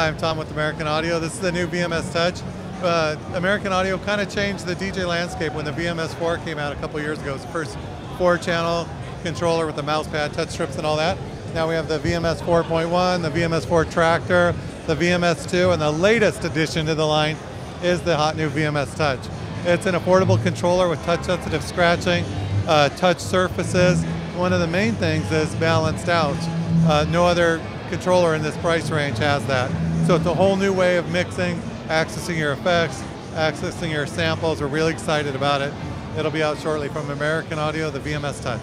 Hi, I'm Tom with American Audio. This is the new VMS Touch. Uh, American Audio kind of changed the DJ landscape when the VMS4 came out a couple years ago. It was the first four-channel controller with the mouse pad, touch strips, and all that. Now we have the VMS 4.1, the VMS4 Traktor, the VMS2, and the latest addition to the line is the hot new VMS Touch. It's an affordable controller with touch-sensitive scratching, uh, touch surfaces. One of the main things is balanced out. Uh, no other controller in this price range has that. So it's a whole new way of mixing, accessing your effects, accessing your samples. We're really excited about it. It'll be out shortly from American Audio, the VMS Touch.